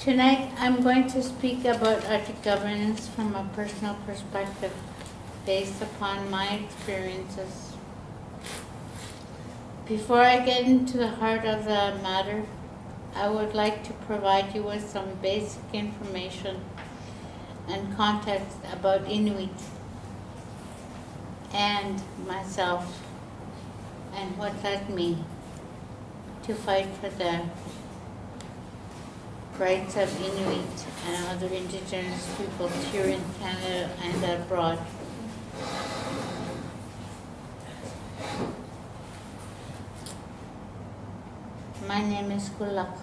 Tonight, I'm going to speak about Arctic governance from a personal perspective based upon my experiences. Before I get into the heart of the matter, I would like to provide you with some basic information and context about Inuit and myself and what led me to fight for the rights of Inuit and other indigenous peoples here in Canada and abroad. My name is Kulak.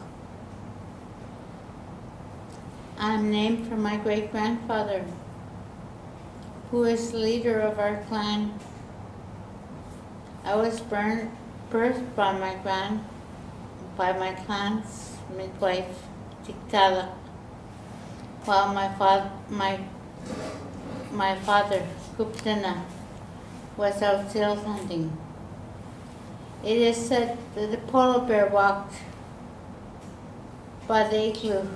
I'm named for my great grandfather, who is leader of our clan. I was born, birthed by my grand, by my clan's midwife, While my father, my, my father, Kuptana, was out seal hunting. It is said that the polar bear walked by the igloo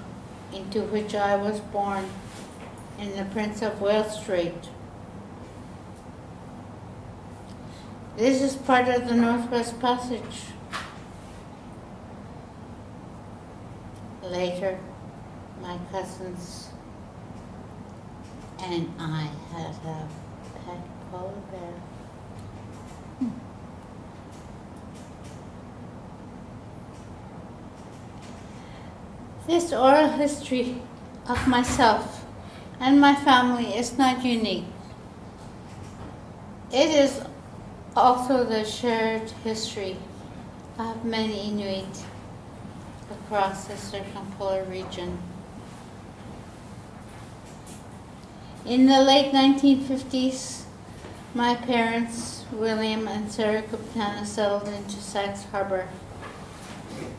into which I was born in the Prince of Wales Strait. This is part of the Northwest Passage. Later, my cousins and I had a pet polar bear. This oral history of myself and my family is not unique. It is also the shared history of many Inuit across the circumpolar region. In the late 1950s, my parents, William and Sarah Kuptana, settled into Sachs Harbor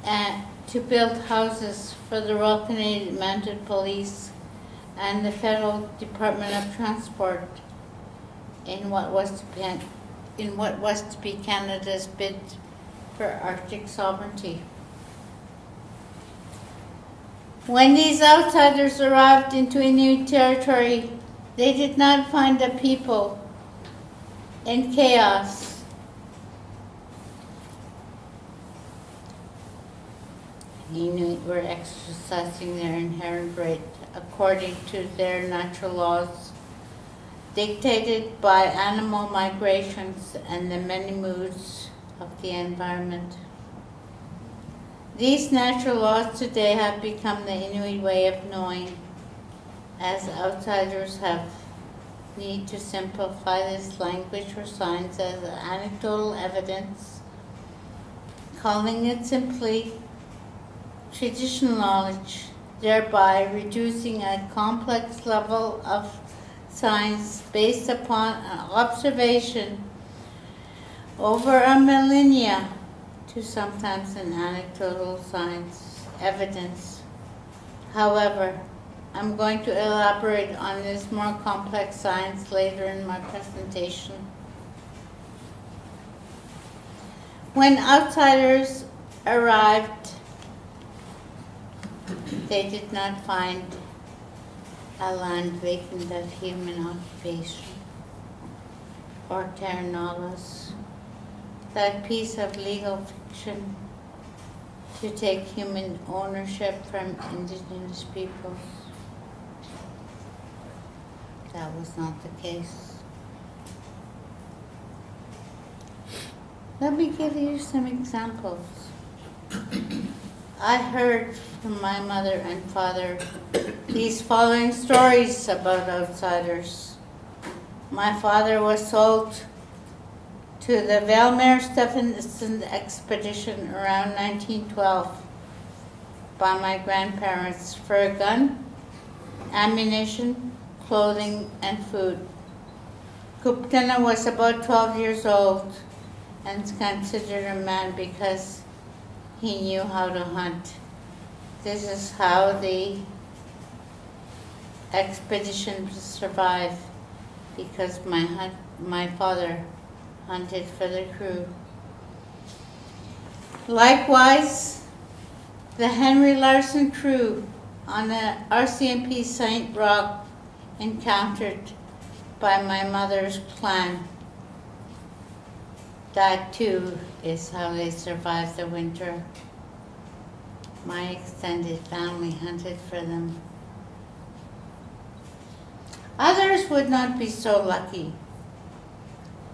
and to build houses for the Royal Canadian Mounted Police and the Federal Department of Transport in what was to be, in what was to be Canada's bid for Arctic sovereignty. When these outsiders arrived into a new territory, they did not find the people in chaos. Inuit were exercising their inherent right according to their natural laws, dictated by animal migrations and the many moods of the environment. These natural laws today have become the Inuit way of knowing, as outsiders have need to simplify this language or science as anecdotal evidence, calling it simply traditional knowledge, thereby reducing a complex level of science based upon observation over a millennia to sometimes an anecdotal science evidence. However, I'm going to elaborate on this more complex science later in my presentation. When outsiders arrived, they did not find a land vacant of human occupation or terra that piece of legal fiction to take human ownership from indigenous peoples. That was not the case. Let me give you some examples. I heard from my mother and father these following stories about outsiders. My father was sold to the Vilhjalmur Stefansson expedition around 1912 by my grandparents for a gun, ammunition, clothing, and food. Kuptana was about 12 years old and considered a man because he knew how to hunt. This is how the expedition survived because my hunt, my father hunted for the crew. Likewise, the Henry Larsen crew on the RCMP Saint Roch encountered by my mother's clan. That too is how they survived the winter. My extended family hunted for them. Others would not be so lucky.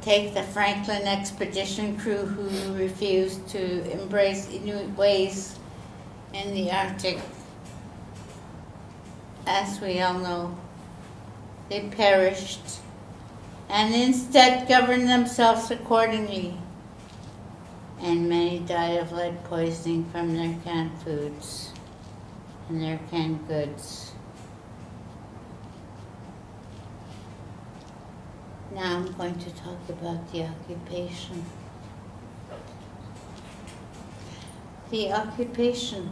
Take the Franklin expedition crew who refused to embrace Inuit ways in the Arctic. As we all know, they perished and instead governed themselves accordingly. And many died of lead poisoning from their canned foods and their canned goods. Now I'm going to talk about the occupation. The occupation.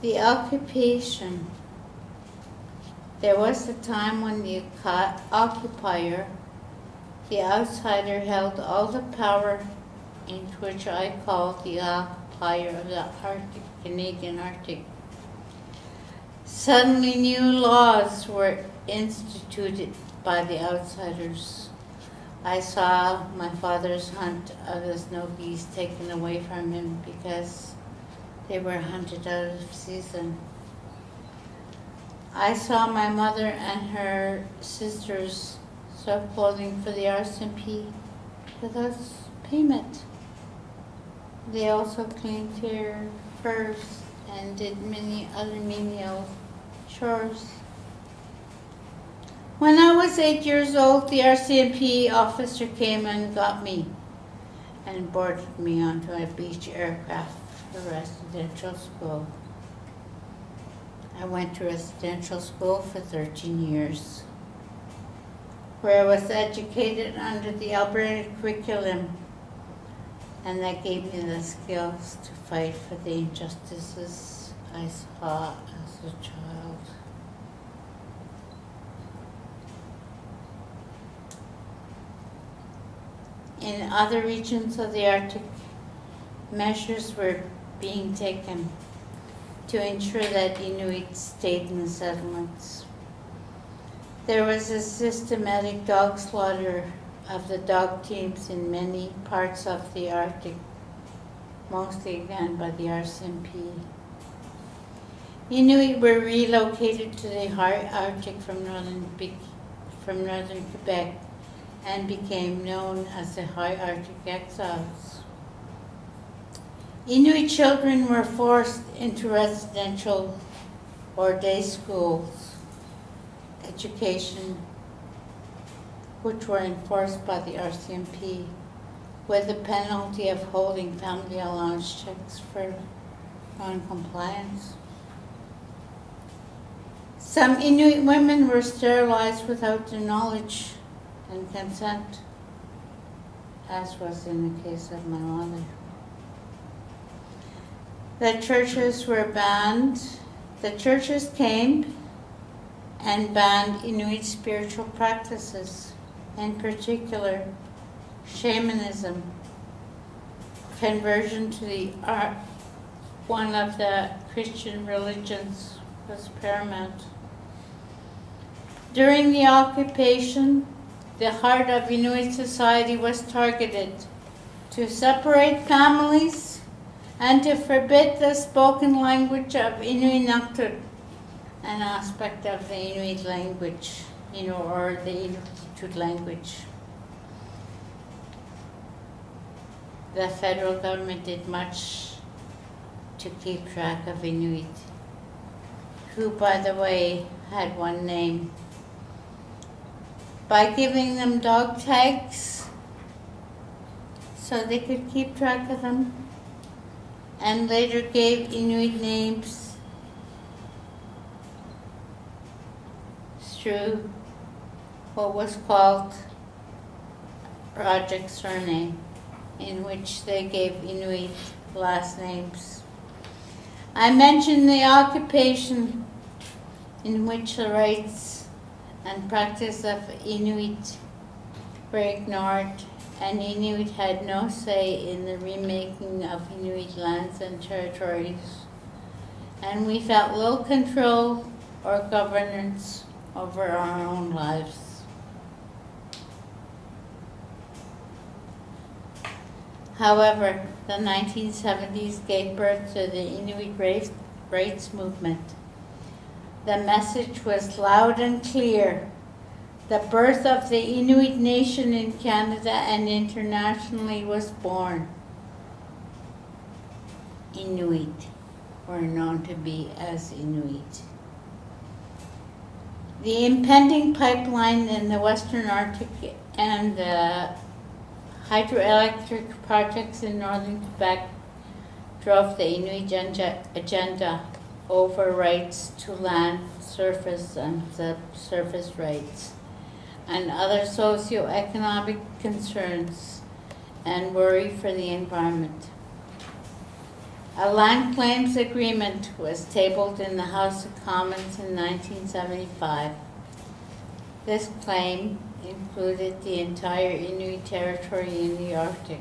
The occupation. There was a time when the occupier, the outsider, held all the power into which I call the occupier of the Arctic, Canadian Arctic. Suddenly new laws were instituted by the outsiders. I saw my father's hunt of the snow geese taken away from him because they were hunted out of season. I saw my mother and her sisters sew clothing for the RCMP without payment. They also cleaned their furs and did many other menial chores. When I was eight years old, the RCMP officer came and got me and boarded me onto a Beech aircraft for residential school. I went to residential school for 13 years, where I was educated under the Alberta curriculum, and that gave me the skills to fight for the injustices I saw as a child. In other regions of the Arctic, measures were being taken to ensure that Inuit stayed in the settlements. There was a systematic dog slaughter of the dog teams in many parts of the Arctic, mostly again by the RCMP. Inuit were relocated to the Arctic from northern, from northern Quebec and became known as the High Arctic Exiles. Inuit children were forced into residential or day schools education, which were enforced by the RCMP with the penalty of holding family allowance checks for non-compliance. Some Inuit women were sterilized without their knowledge and consent, as was in the case of my mother. The churches were banned. The churches came and banned Inuit spiritual practices, in particular shamanism, conversion to the art, one of the Christian religions was paramount. During the occupation, the heart of Inuit society was targeted to separate families and to forbid the spoken language of Inuinnaqtut, an aspect of the Inuit language, you know, or the Inuit language. The federal government did much to keep track of Inuit, who, by the way, had one name. By giving them dog tags so they could keep track of them and later gave Inuit names through what was called Project Surname, in which they gave Inuit last names. I mentioned the occupation in which the rights and practice of Inuit were ignored and Inuit had no say in the remaking of Inuit lands and territories and we felt little control or governance over our own lives. However, the 1970s gave birth to the Inuit rights movement. The message was loud and clear. The birth of the Inuit nation in Canada and internationally was born. Inuit were known to be as Inuit. The impending pipeline in the Western Arctic and the hydroelectric projects in northern Quebec drove the Inuit agenda over rights to land, surface, and subsurface rights, and other socio-economic concerns and worry for the environment. A land claims agreement was tabled in the House of Commons in 1975. This claim included the entire Inuit territory in the Arctic.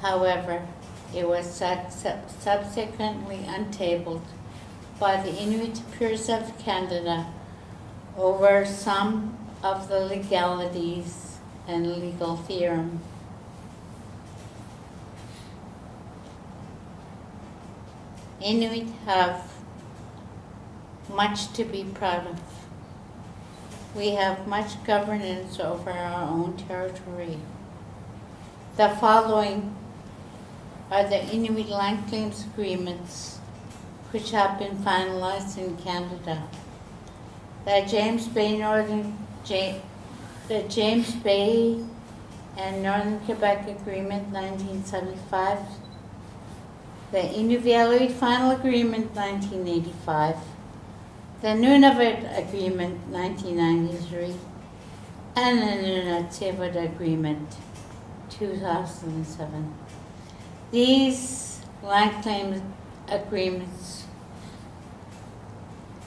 However, it was subsequently untabled by the Inuit Peers of Canada over some of the legalities and legal theorem. Inuit have much to be proud of. We have much governance over our own territory. The following are the Inuit Land Claims Agreements which have been finalized in Canada. The James Bay Northern the James Bay and Northern Quebec Agreement 1975, the Inuvialuit Final Agreement 1985, the Nunavut Agreement 1993, and the Nunavik Agreement 2007. These land claim agreements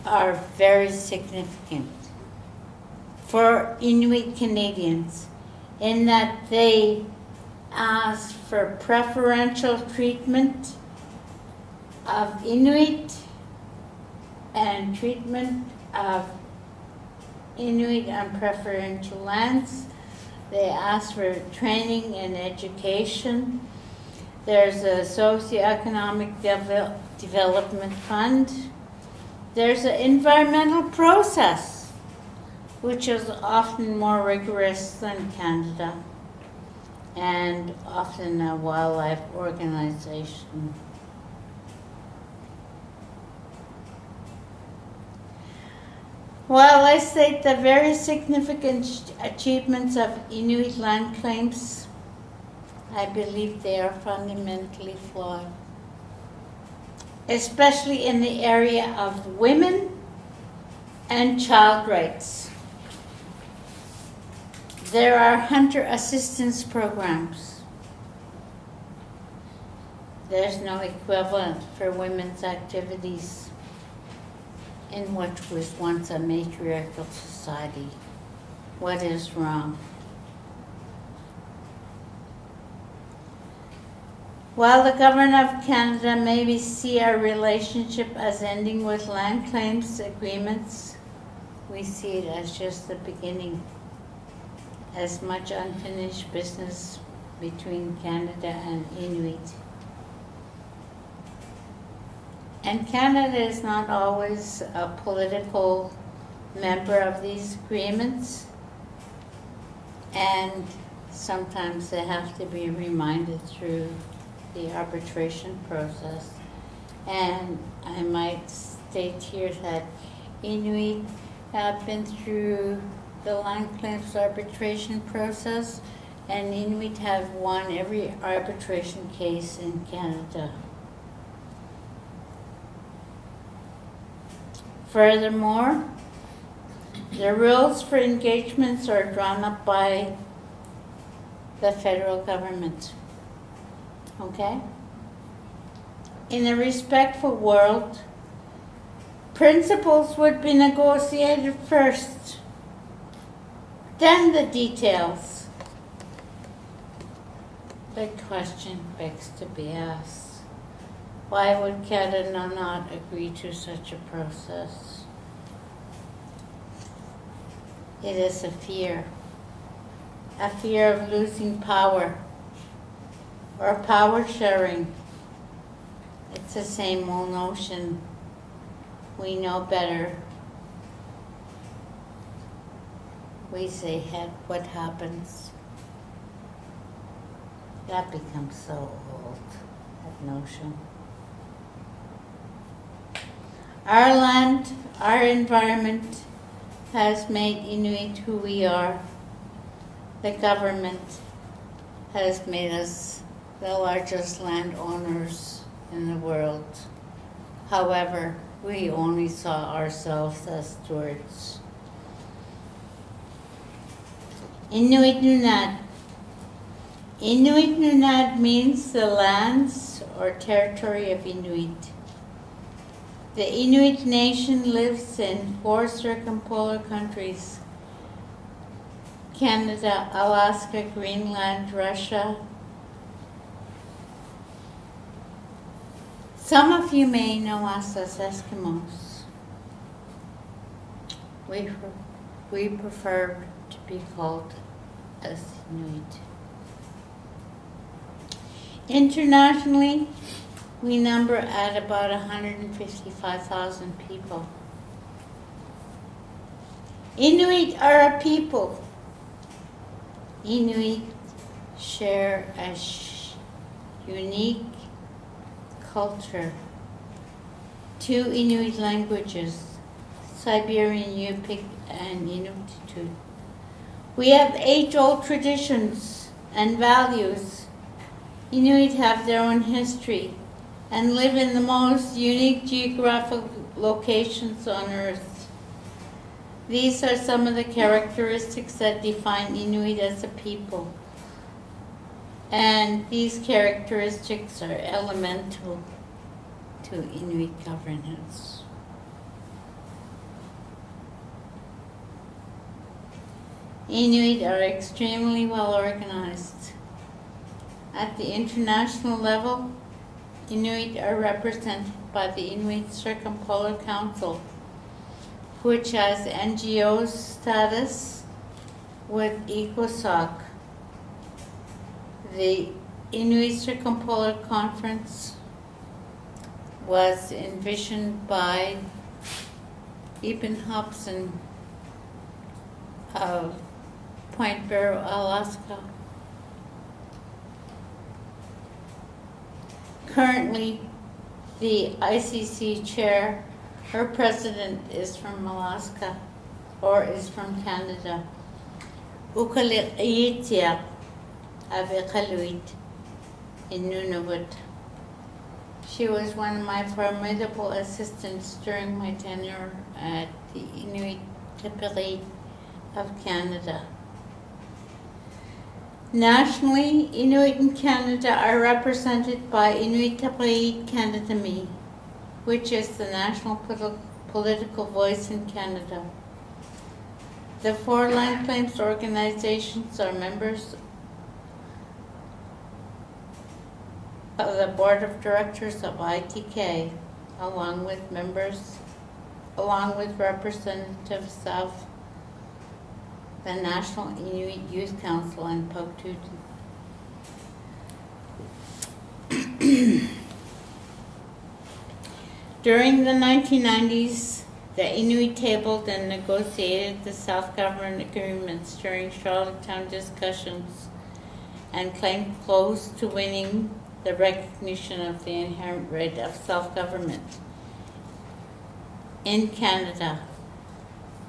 are very significant for Inuit Canadians in that they ask for preferential treatment of Inuit and treatment of Inuit on preferential lands. They ask for training and education there's a socioeconomic devel development fund. There's an environmental process, which is often more rigorous than Canada, and often a wildlife organization. While I state the very significant achievements of Inuit land claims I believe they are fundamentally flawed, especially in the area of women and child rights. There are hunter assistance programs. There's no equivalent for women's activities in what was once a matriarchal society. What is wrong? While the Government of Canada may see our relationship as ending with land claims agreements, we see it as just the beginning, as much unfinished business between Canada and Inuit. And Canada is not always a political member of these agreements, and sometimes they have to be reminded through the arbitration process. And I might state here that Inuit have been through the land claims arbitration process and Inuit have won every arbitration case in Canada. Furthermore, the rules for engagements are drawn up by the federal government okay? In a respectful world, principles would be negotiated first, then the details. The question begs to be asked. Why would Canada not agree to such a process? It is a fear, a fear of losing power or power sharing. It's the same old notion. We know better. We say, what happens? That becomes so old, that notion. Our land, our environment has made Inuit who we are. The government has made us the largest landowners in the world. However, we only saw ourselves as stewards. Inuit Nunat. Inuit Nunat means the lands or territory of Inuit. The Inuit nation lives in four circumpolar countries Canada, Alaska, Greenland, Russia. Some of you may know us as Eskimos. We, we prefer to be called as Inuit. Internationally, we number at about 155,000 people. Inuit are a people. Inuit share a unique culture, two Inuit languages, Siberian Yupik and Inuktitut. We have age-old traditions and values. Inuit have their own history, and live in the most unique geographic locations on Earth. These are some of the characteristics that define Inuit as a people. And these characteristics are elemental to Inuit governance. Inuit are extremely well organized. At the international level, Inuit are represented by the Inuit Circumpolar Council, which has NGO status with ECOSOC. The Inuit Circumpolar Conference was envisioned by Eben Hopson of Point Barrow, Alaska. currently the ICC chair, her president is from Alaska or is from Canada. Ukaliqitia of Iqaluit in Nunavut. She was one of my formidable assistants during my tenure at the Inuit Tapirisat of Canada. Nationally, Inuit in Canada are represented by Inuit Tapiriit Kanatami, which is the national political voice in Canada. The four land claims organizations are members of the board of directors of ITK, along with members, along with representatives of the National Inuit Youth Council in Poktutu. During the 1990s, the Inuit tabled and negotiated the self-government agreements during Charlottetown discussions and claimed close to winning the recognition of the inherent right of self-government in Canada,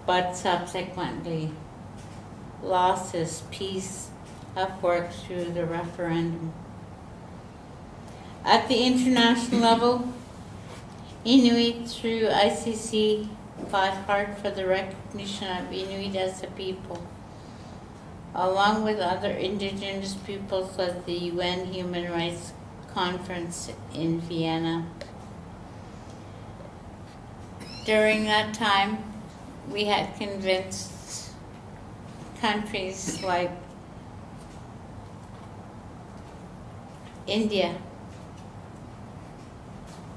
but subsequently lost his piece of work through the referendum. At the international level, Inuit through ICC fought hard for the recognition of Inuit as a people, along with other indigenous peoples at the UN Human Rights Conference in Vienna. During that time, we had convinced countries like India,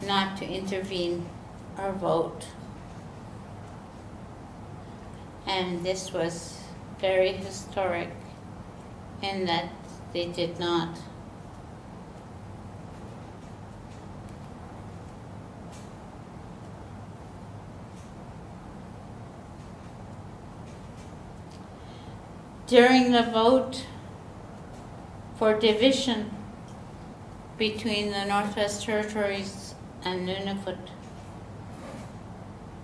not to intervene or vote. And this was very historic in that they did not. During the vote for division between the Northwest Territories and Nunavut,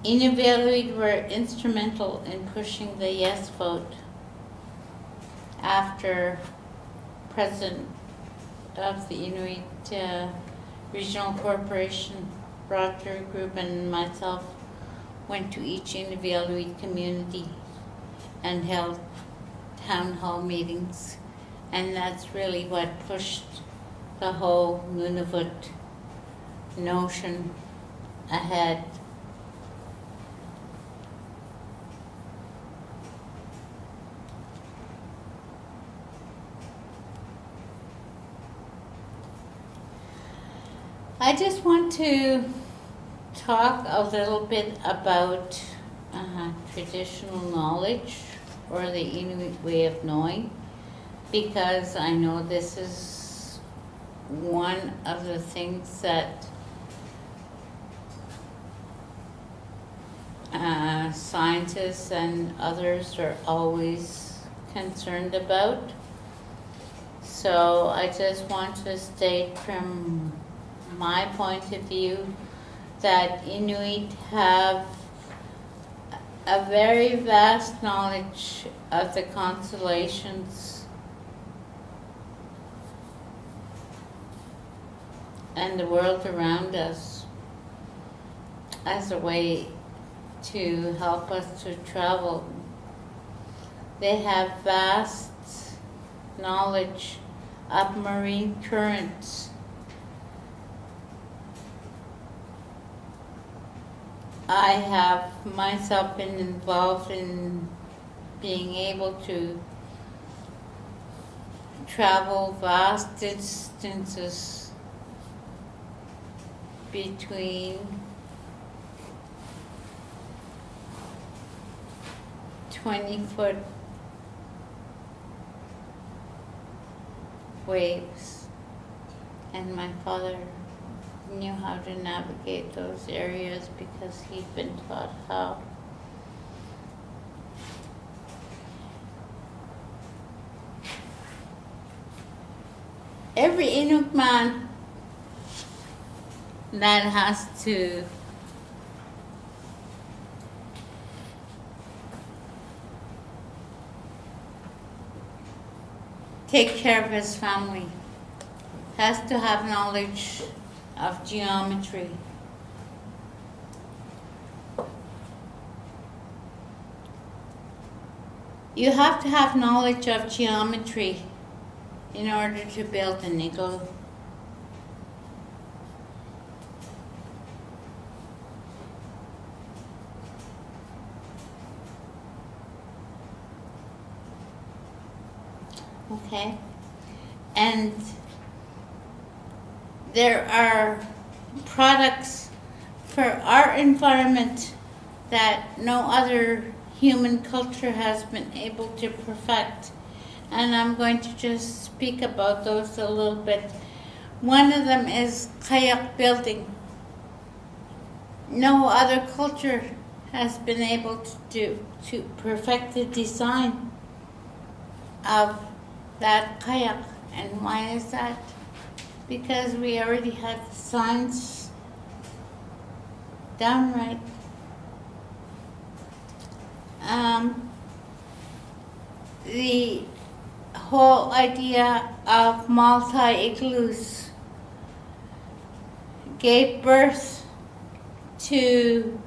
Inuvialuit were instrumental in pushing the yes vote after President of the Inuit uh, Regional Corporation, Roger Gruben and myself went to each Inuvialuit community and held town hall meetings. And that's really what pushed the whole Nunavut notion ahead. I just want to talk a little bit about uh, traditional knowledge or the Inuit way of knowing because I know this is one of the things that uh, scientists and others are always concerned about. So I just want to state from my point of view that Inuit have a very vast knowledge of the constellations and the world around us as a way to help us to travel. They have vast knowledge of marine currents I have myself been involved in being able to travel vast distances between twenty foot waves and my father knew how to navigate those areas because he'd been taught how. Every Inuk man that has to take care of his family has to have knowledge of geometry. You have to have knowledge of geometry in order to build an igloo. Okay? And there are products for our environment that no other human culture has been able to perfect. And I'm going to just speak about those a little bit. One of them is kayak building. No other culture has been able to do to perfect the design of that kayak. And why is that? Because we already had the signs down right. Um, the whole idea of multi-igloos gave birth to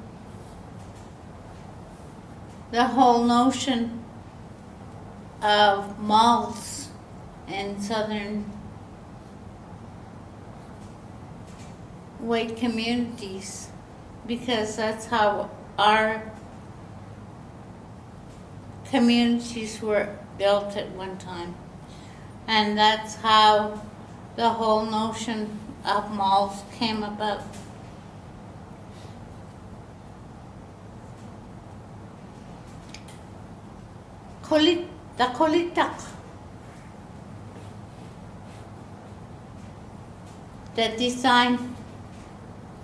the whole notion of malls in southern white communities because that's how our communities were built at one time. And that's how the whole notion of malls came about. The Kolitak. The design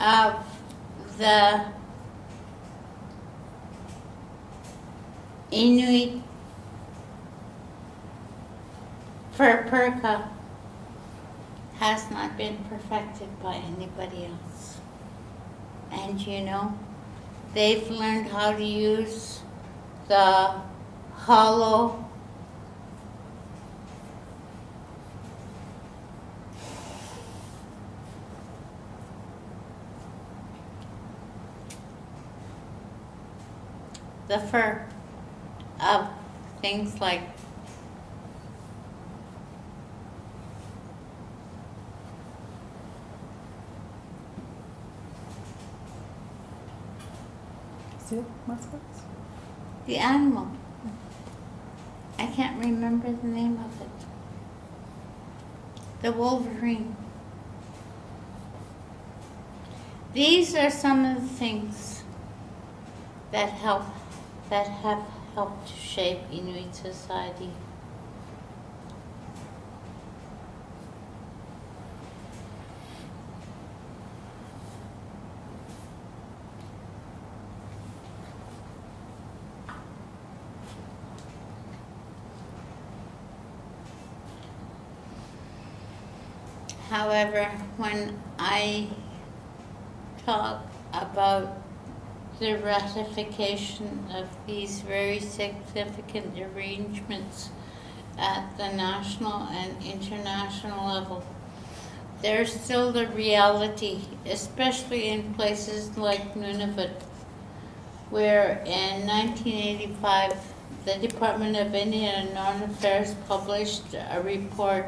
of the Inuit fur parka has not been perfected by anybody else. And you know, they've learned how to use the hollow the fur of things like mascots? the animal. I can't remember the name of it. The wolverine. These are some of the things that help that have helped to shape Inuit society. However, when I talk about the ratification of these very significant arrangements at the national and international level, there's still the reality, especially in places like Nunavut, where in 1985 the Department of Indian and Northern Affairs published a report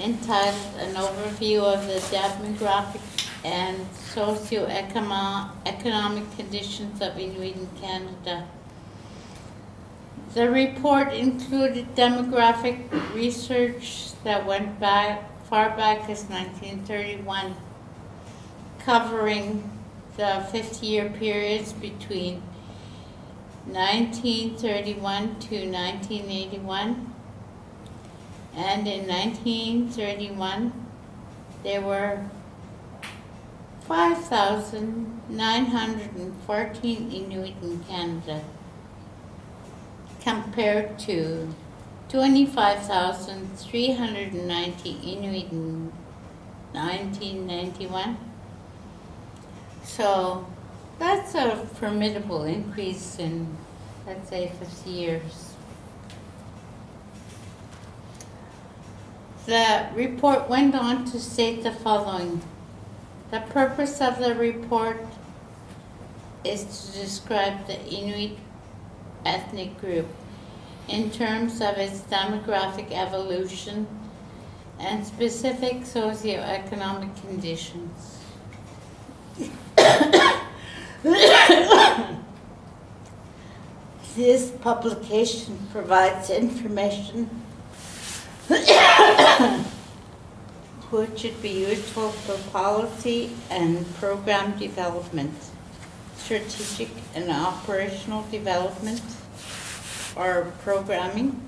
entitled An Overview of the Demographic and Socioeconomic Conditions of Inuit in Canada. The report included demographic research that went back far back as 1931, covering the 50-year periods between 1931 to 1981 and in 1931, there were 5,914 Inuit in Canada, compared to 25,390 Inuit in 1991. So that's a formidable increase in, let's say, 50 years. The report went on to state the following. The purpose of the report is to describe the Inuit ethnic group in terms of its demographic evolution and specific socioeconomic conditions. this publication provides information which should be useful for policy and program development, strategic and operational development, or programming,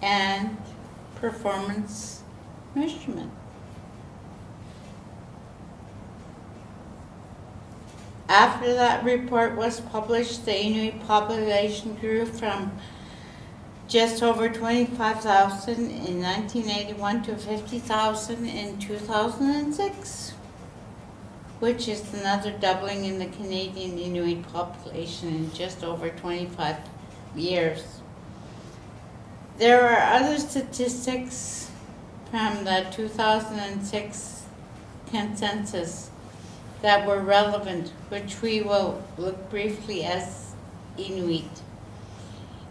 and performance measurement. After that report was published, the Inuit population grew from just over 25,000 in 1981 to 50,000 in 2006, which is another doubling in the Canadian Inuit population in just over 25 years. There are other statistics from the 2006 consensus that were relevant, which we will look briefly as Inuit.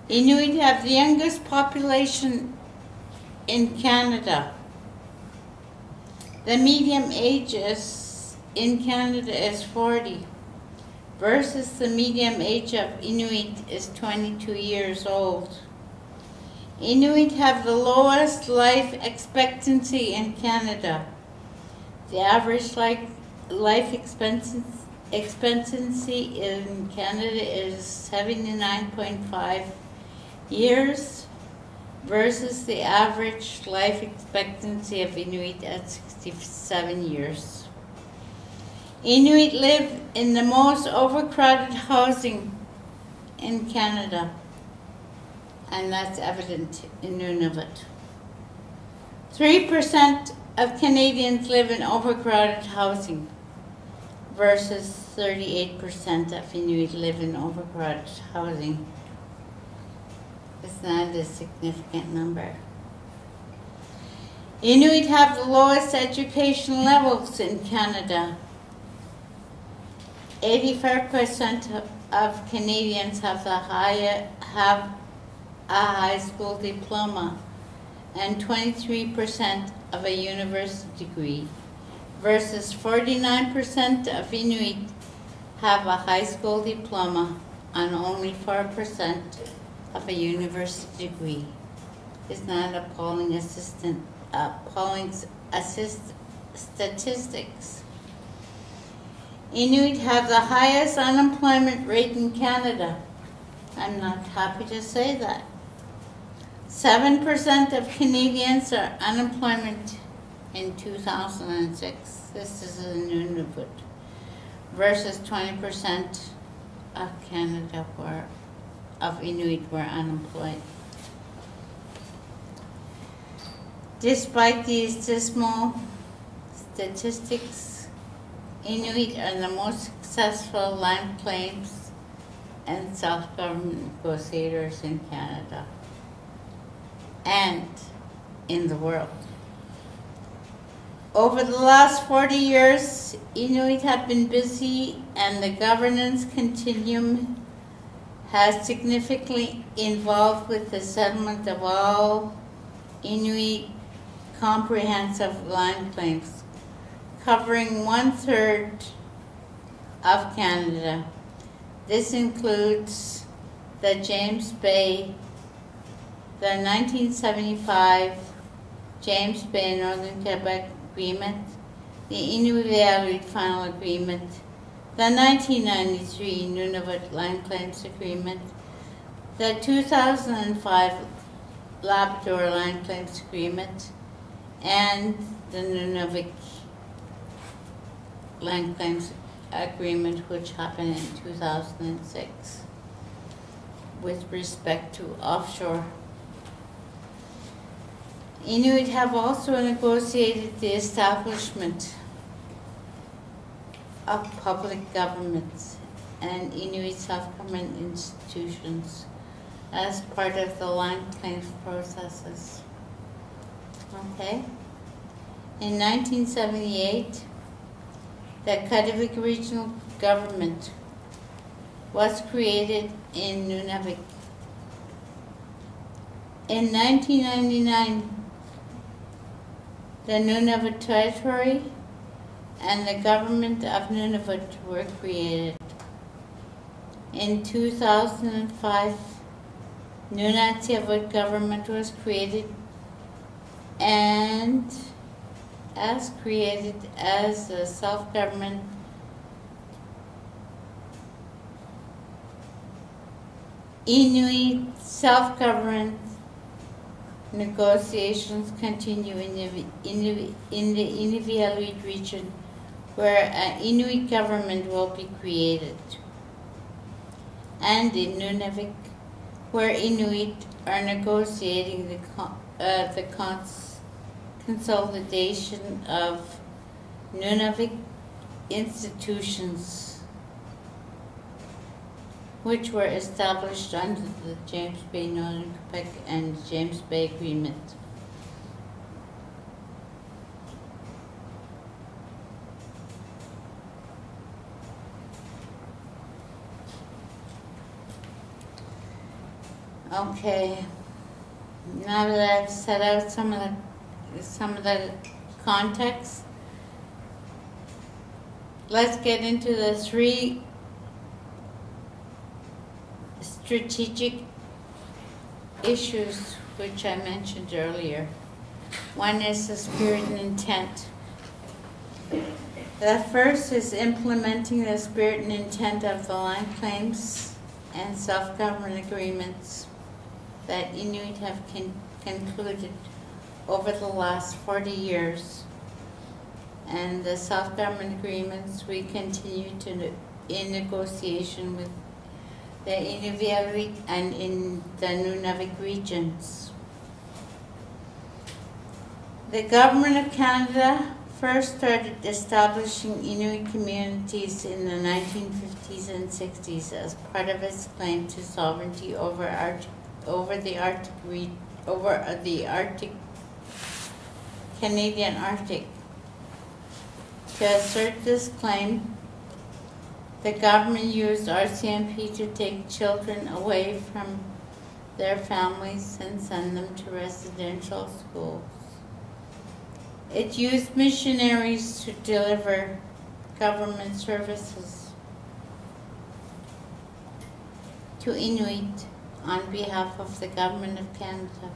Inuit have the youngest population in Canada. The median age is, in Canada is 40 versus the median age of Inuit is 22 years old. Inuit have the lowest life expectancy in Canada. The average life, life expectancy in Canada is seventy-nine point five years versus the average life expectancy of Inuit at sixty-seven years. Inuit live in the most overcrowded housing in Canada, and that's evident in Nunavut. Three percent of Canadians live in overcrowded housing versus thirty-eight percent of Inuit live in overcrowded housing. It's not a significant number. Inuit have the lowest education levels in Canada. Eighty-five percent of Canadians have the have a high school diploma and twenty-three percent of a university degree versus forty-nine percent of Inuit have a high school diploma and only four percent of a university degree. Is not appalling assistant, appalling assist statistics. Inuit have the highest unemployment rate in Canada. I'm not happy to say that. Seven percent of Canadians are unemployment in two thousand and six. This is in Nunavut. Versus twenty percent of Canada were, of Inuit were unemployed. Despite these dismal statistics, Inuit are the most successful land claims and self-government negotiators in Canada and in the world. Over the last 40 years, Inuit have been busy and the governance continuum has significantly involved with the settlement of all Inuit comprehensive land claims, covering one-third of Canada. This includes the James Bay the 1975 James Bay Northern Quebec Agreement, the Inuvialuit Final Agreement, the 1993 Nunavut Land Claims Agreement, the 2005 Labrador Land Claims Agreement, and the Nunavik Land Claims Agreement, which happened in 2006 with respect to offshore. Inuit have also negotiated the establishment of public governments and Inuit self-government institutions as part of the land claims processes. Okay? In 1978, the Kativik Regional Government was created in Nunavik. In 1999, the Nunavut Territory and the government of Nunavut were created. In 2005, Nunatsiavut government was created and as created as a self-government Inuit self-government negotiations continue in the, in the, in the Inuvialuit region where an Inuit government will be created. And in Nunavik, where Inuit are negotiating the, uh, the cons consolidation of Nunavik institutions which were established under the James Bay Northern Quebec and James Bay Agreement. Okay, now that I've set out some of the, some of the context, let's get into the three strategic issues which I mentioned earlier. One is the spirit and intent. The first is implementing the spirit and intent of the land claims and self-government agreements that Inuit have con- concluded over the last 40 years. And the self-government agreements, we continue to, ne- in negotiation with the Inuvialuit and in the Nunavik regions. The Government of Canada first started establishing Inuit communities in the 1950s and 60s as part of its claim to sovereignty over Arctic, over the Arctic re, over the Arctic Canadian Arctic. To assert this claim, the government used RCMP to take children away from their families and send them to residential schools. It used missionaries to deliver government services to Inuit on behalf of the Government of Canada.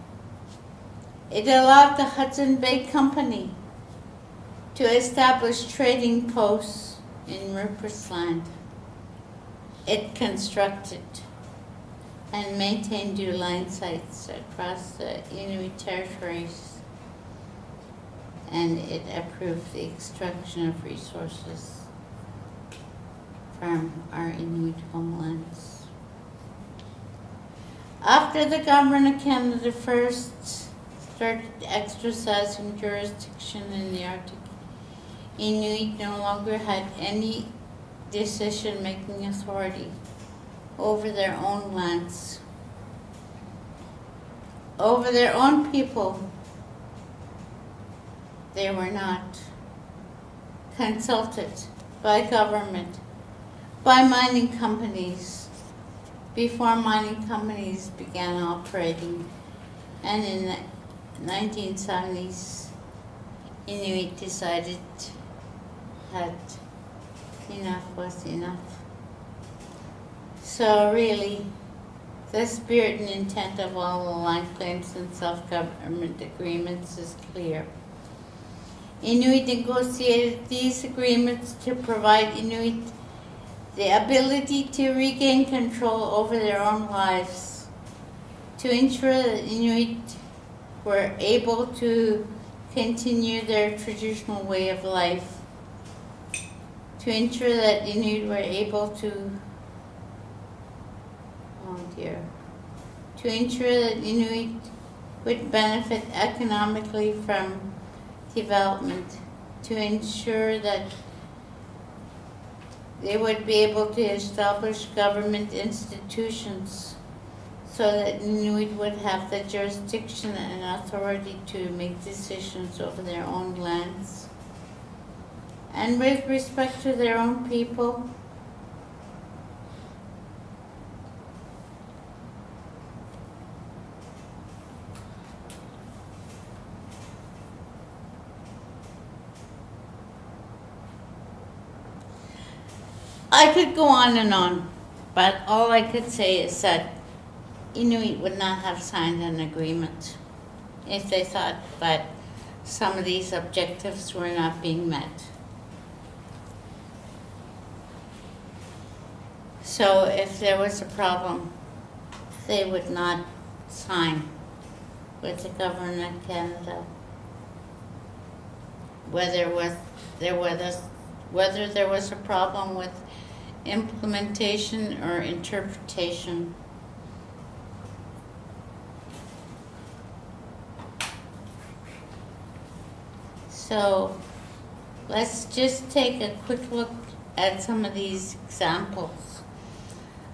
It allowed the Hudson Bay Company to establish trading posts in Rupert's Land. It constructed and maintained DEW Line sites across the Inuit territories and it approved the extraction of resources from our Inuit homelands. After the Government of Canada first started exercising jurisdiction in the Arctic, Inuit no longer had any decision-making authority over their own lands, over their own people, they were not consulted by government, by mining companies, before mining companies began operating. And in the 1970s, Inuit decided that enough was enough. So really, the spirit and intent of all the land claims and self-government agreements is clear. Inuit negotiated these agreements to provide Inuit the ability to regain control over their own lives, to ensure that Inuit were able to continue their traditional way of life, to ensure that Inuit were able to, oh dear, to ensure that Inuit would benefit economically from development to ensure that they would be able to establish government institutions so that Inuit would have the jurisdiction and authority to make decisions over their own lands. And with respect to their own people, I could go on and on, but all I could say is that Inuit would not have signed an agreement if they thought that some of these objectives were not being met. So if there was a problem, they would not sign with the government of Canada. Uh, whether was there was whether there was a problem with implementation or interpretation. So let's just take a quick look at some of these examples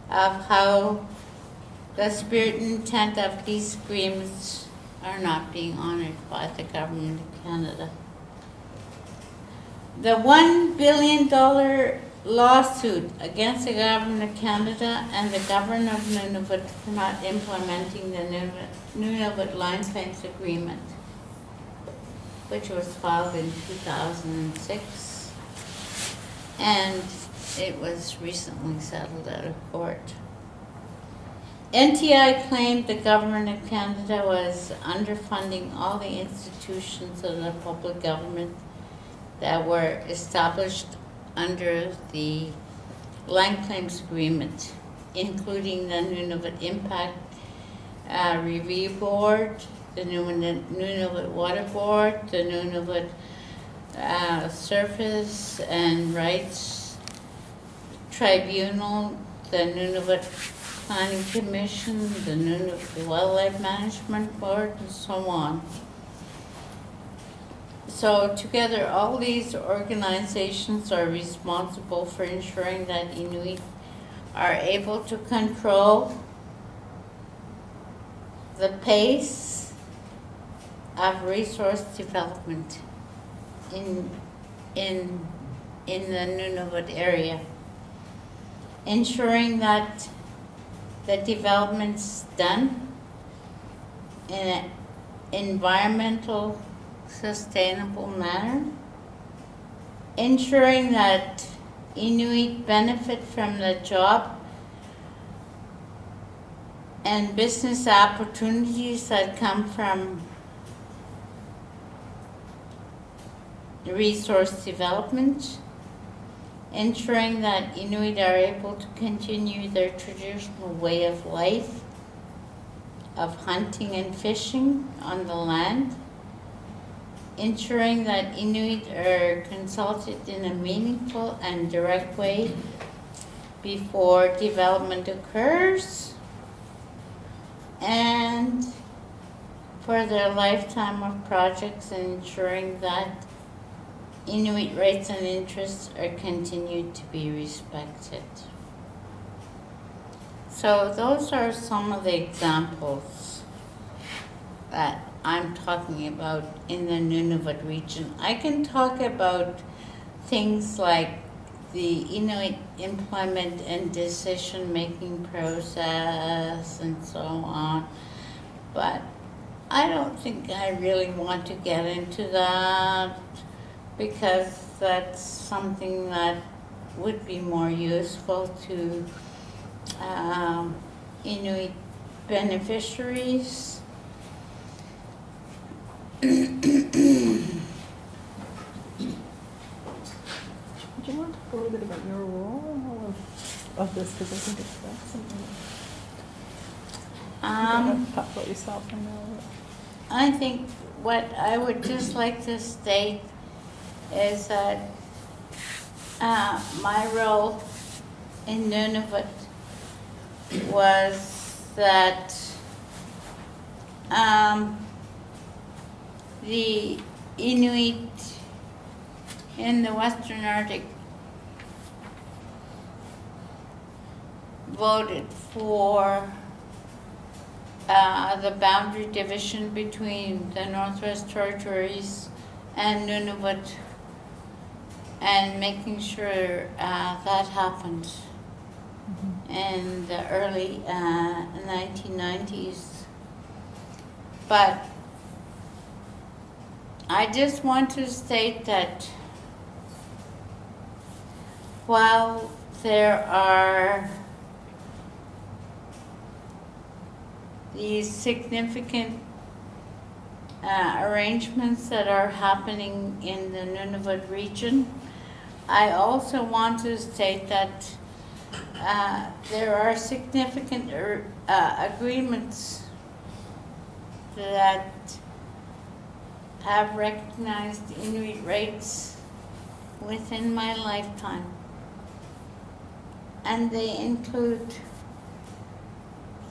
of how the spirit and intent of these agreements are not being honored by the government of Canada. The $1 billion lawsuit against the government of Canada and the government of Nunavut for not implementing the Nunavut Land Claims Agreement, which was filed in 2006, and it was recently settled out of court. NTI claimed the government of Canada was underfunding all the institutions of the public government that were established under the land claims agreement, including the Nunavut Impact uh, Review Board, the Nunavut Water Board, the Nunavut uh, Surface and Rights Tribunal, the Nunavut Planning Commission, the Nunavut Wildlife Management Board, and so on. So together, all these organizations are responsible for ensuring that Inuit are able to control the pace of resource development in, in, in the Nunavut area. Ensuring that the development's done in an environmental sustainable manner. Ensuring that Inuit benefit from the job and business opportunities that come from resource development, ensuring that Inuit are able to continue their traditional way of life of hunting and fishing on the land, ensuring that Inuit are consulted in a meaningful and direct way before development occurs, and for their lifetime of projects, and ensuring that Inuit rights and interests are continued to be respected. So those are some of the examples that I'm talking about in the Nunavut region. I can talk about things like the Inuit employment and decision-making process and so on, but I don't think I really want to get into that because that's something that would be more useful to um, Inuit beneficiaries. Do you want to talk a little bit about your role in all of, this? Because I think it's fascinating. Um, Talk about yourself and all. I think what I would just like to state is that uh, my role in Nunavut was that um, the Inuit in the Western Arctic voted for uh, the boundary division between the Northwest Territories and Nunavut and making sure uh, that happened in the early uh, 1990s. But I just want to state that while there are these significant uh, arrangements that are happening in the Nunavut region, I also want to state that uh, there are significant er, uh, agreements that have recognized Inuit rights within my lifetime. And they include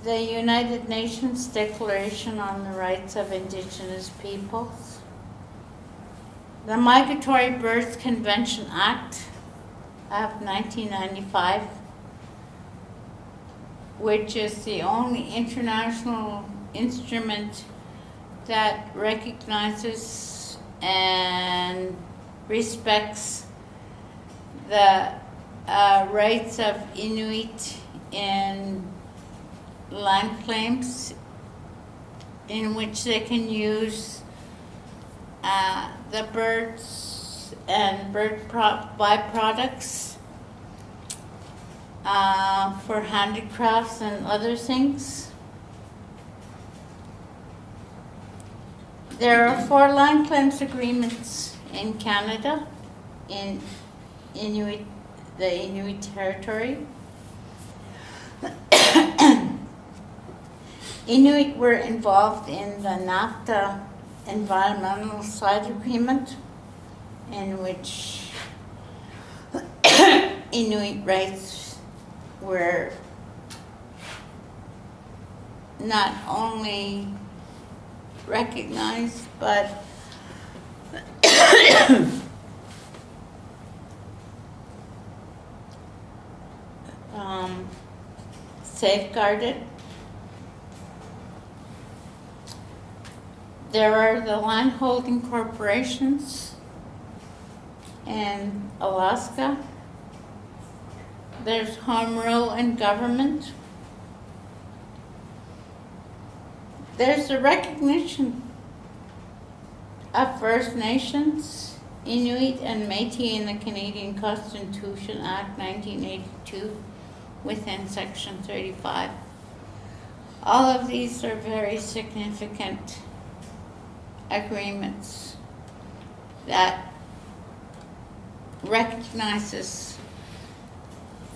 the United Nations Declaration on the Rights of Indigenous Peoples, the Migratory Birds Convention Act of 1995, which is the only international instrument that recognizes and respects the uh, rights of Inuit in land claims in which they can use uh, the birds and bird byproducts uh, for handicrafts and other things. There are four land claims agreements in Canada in Inuit, the Inuit territory. Inuit were involved in the NAFTA environmental side agreement in which Inuit rights were not only recognized but um, safeguarded. There are the landholding corporations in Alaska. There's home rule and government. There's the recognition of First Nations, Inuit, and Métis in the Canadian Constitution Act 1982 within Section 35. All of these are very significant agreements that recognizes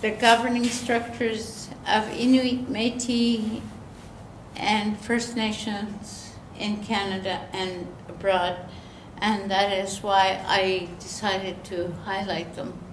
the governing structures of Inuit, Métis, and First Nations in Canada and abroad. And that is why I decided to highlight them